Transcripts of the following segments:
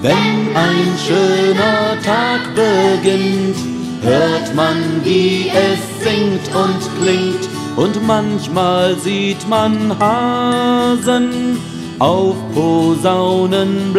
Wenn ein schöner Tag beginnt, hört man, wie es singt und klingt, und manchmal sieht man Hasen auf Posaunen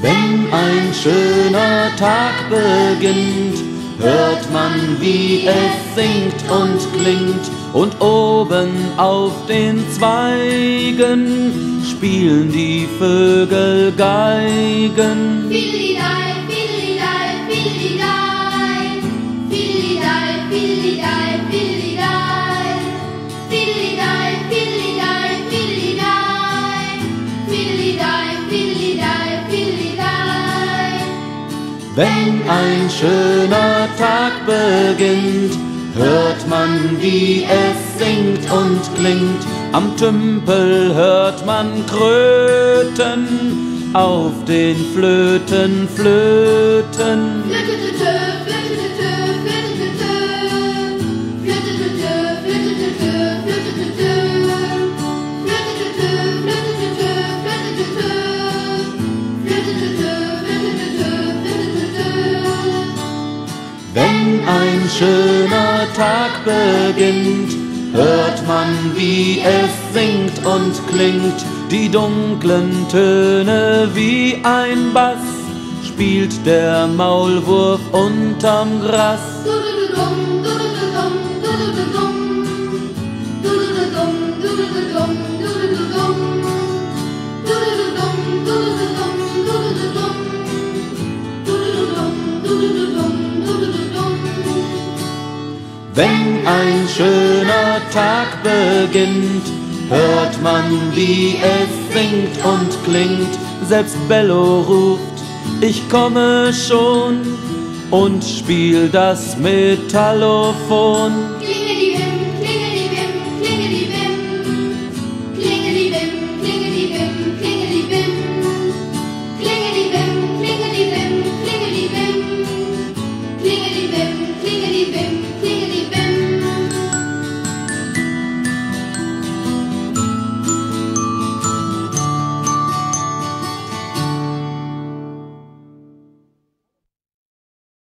Wenn ein schöner Tag beginnt, hört man, wie es singt und klingt, und oben auf den Zweigen spielen die Vögel Geigen. Wenn ein schöner Tag beginnt, hört man, wie es singt und klingt. Am Tümpel hört man Kröten, auf den Flöten flöten. Wenn schöner Tag beginnt, hört man, wie es singt und klingt, die dunklen Töne wie ein Bass, spielt der Maulwurf unterm Gras. Wenn ein schöner Tag beginnt, hört man, wie es singt und klingt. Selbst Bello ruft, ich komme schon und spiel das Metallophon.